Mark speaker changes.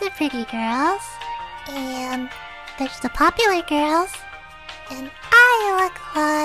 Speaker 1: There's the pretty girls, and there's the popular girls, and I look like.